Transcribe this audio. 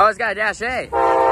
Oh, it's got a dash A.